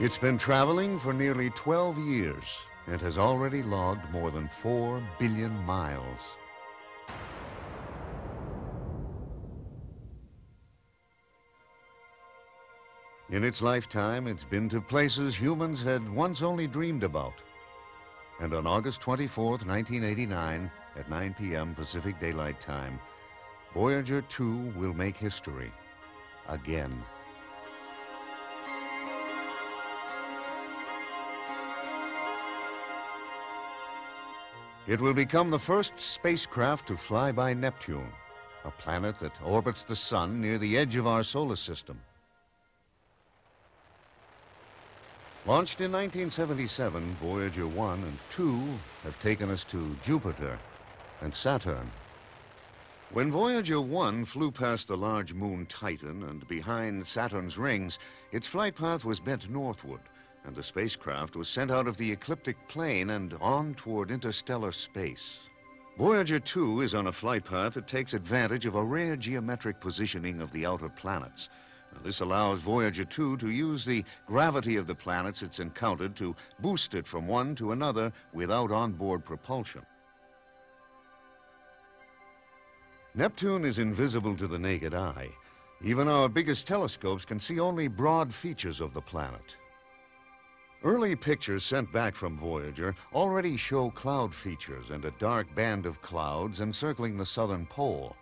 It's been traveling for nearly 12 years and has already logged more than 4 billion miles. In its lifetime, it's been to places humans had once only dreamed about. And on August 24, 1989, at 9 p.m. Pacific Daylight Time, Voyager 2 will make history again. It will become the first spacecraft to fly by Neptune, a planet that orbits the Sun near the edge of our solar system. Launched in 1977, Voyager 1 and 2 have taken us to Jupiter and Saturn. When Voyager 1 flew past the large moon Titan and behind Saturn's rings, its flight path was bent northward, and the spacecraft was sent out of the ecliptic plane and on toward interstellar space. Voyager 2 is on a flight path that takes advantage of a rare geometric positioning of the outer planets. Now, this allows Voyager 2 to use the gravity of the planets it's encountered to boost it from one to another without onboard propulsion. Neptune is invisible to the naked eye. Even our biggest telescopes can see only broad features of the planet. Early pictures sent back from Voyager already show cloud features and a dark band of clouds encircling the southern pole.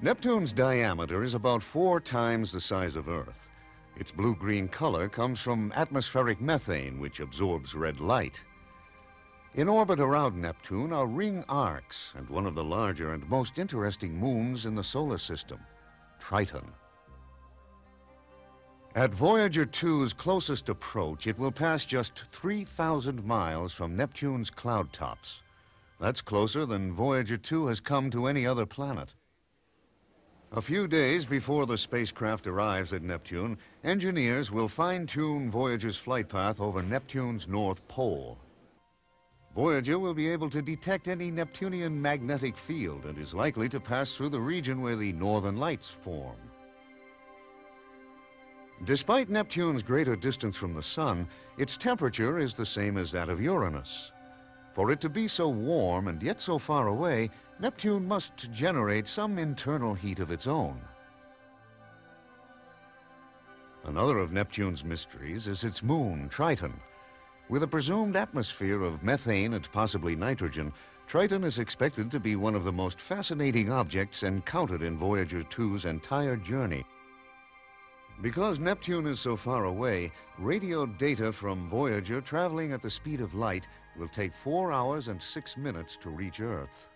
Neptune's diameter is about four times the size of Earth. Its blue-green color comes from atmospheric methane, which absorbs red light. In orbit around Neptune are ring arcs and one of the larger and most interesting moons in the solar system, Triton. At Voyager 2's closest approach, it will pass just 3,000 miles from Neptune's cloud tops. That's closer than Voyager 2 has come to any other planet. A few days before the spacecraft arrives at Neptune, engineers will fine-tune Voyager's flight path over Neptune's north pole. Voyager will be able to detect any Neptunian magnetic field and is likely to pass through the region where the northern lights form. Despite Neptune's greater distance from the Sun, its temperature is the same as that of Uranus. For it to be so warm and yet so far away, Neptune must generate some internal heat of its own. Another of Neptune's mysteries is its moon, Triton. With a presumed atmosphere of methane and possibly nitrogen, Triton is expected to be one of the most fascinating objects encountered in Voyager 2's entire journey. Because Neptune is so far away, radio data from Voyager traveling at the speed of light will take four hours and six minutes to reach Earth.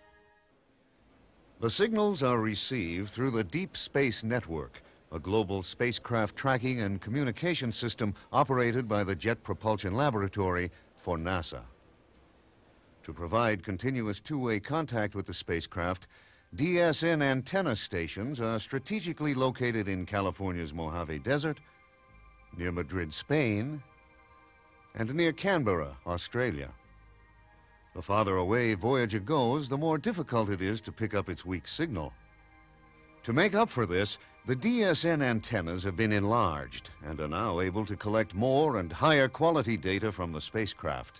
The signals are received through the Deep Space Network, a global spacecraft tracking and communication system operated by the Jet Propulsion Laboratory for NASA. To provide continuous two-way contact with the spacecraft, DSN antenna stations are strategically located in California's Mojave Desert, near Madrid, Spain, and near Canberra, Australia. The farther away Voyager goes, the more difficult it is to pick up its weak signal. To make up for this, the DSN antennas have been enlarged and are now able to collect more and higher quality data from the spacecraft.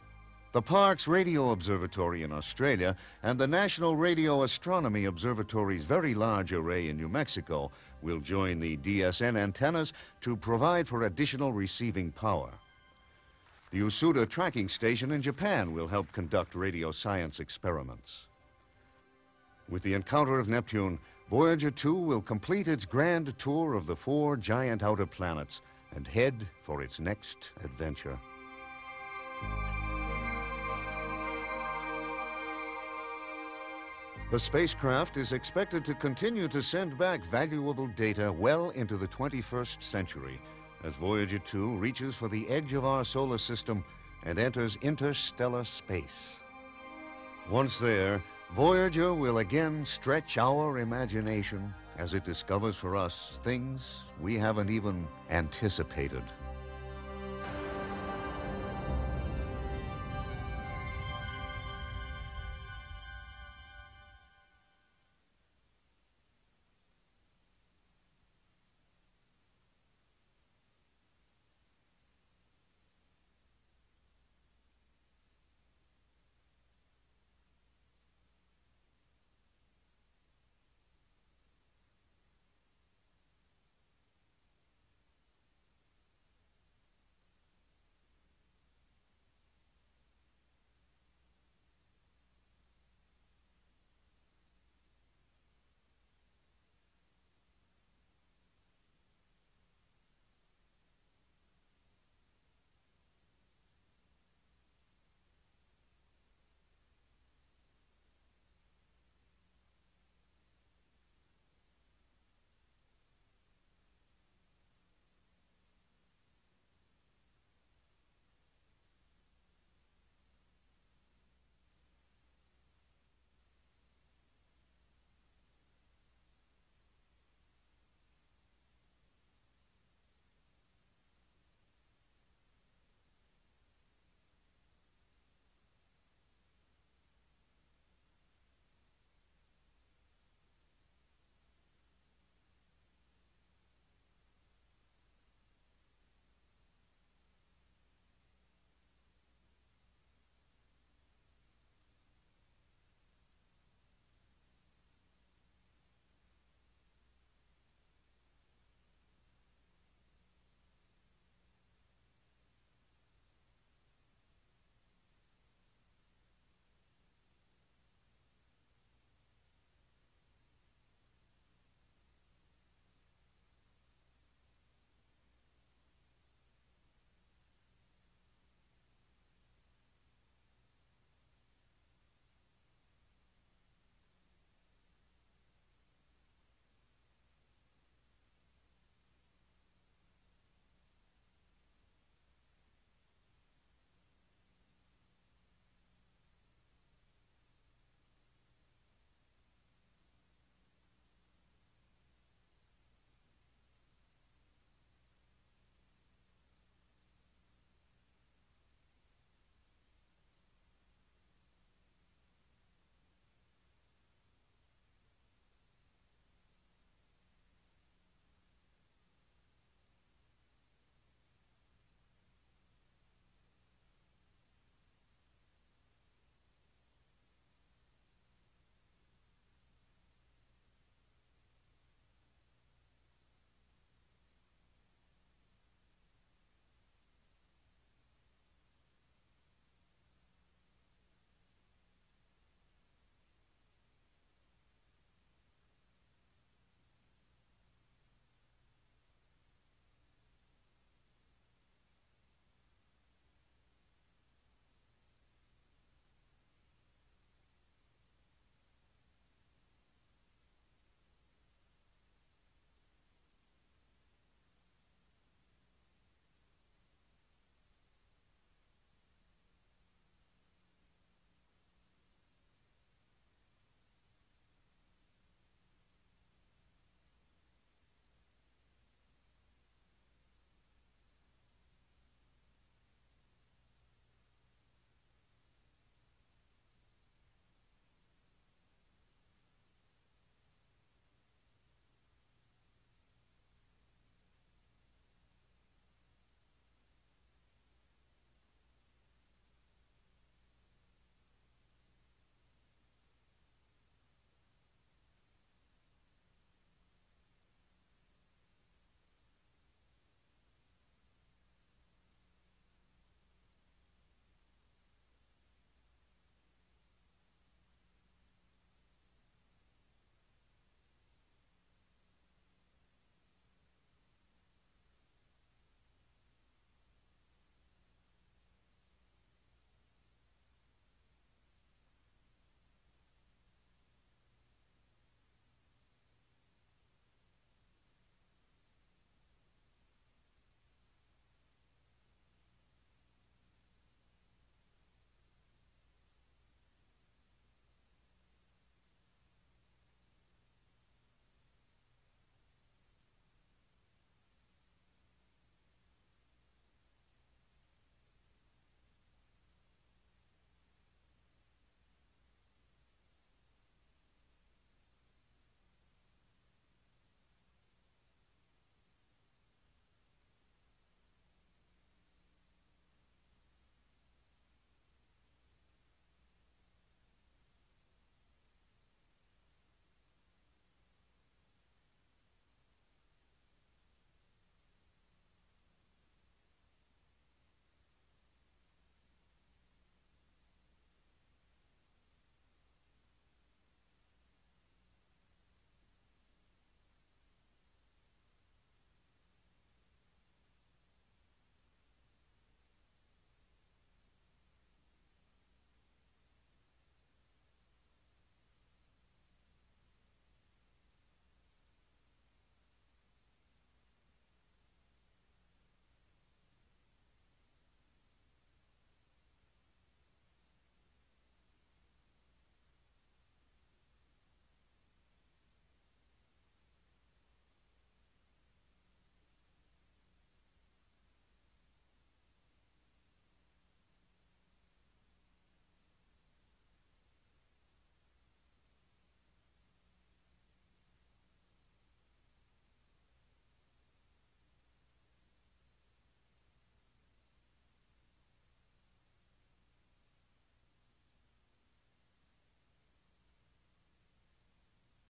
The Parkes Radio Observatory in Australia and the National Radio Astronomy Observatory's very large array in New Mexico will join the DSN antennas to provide for additional receiving power. The Usuda tracking station in Japan will help conduct radio science experiments. With the encounter of Neptune, Voyager 2 will complete its grand tour of the four giant outer planets and head for its next adventure. The spacecraft is expected to continue to send back valuable data well into the 21st century as Voyager 2 reaches for the edge of our solar system and enters interstellar space. Once there, Voyager will again stretch our imagination as it discovers for us things we haven't even anticipated.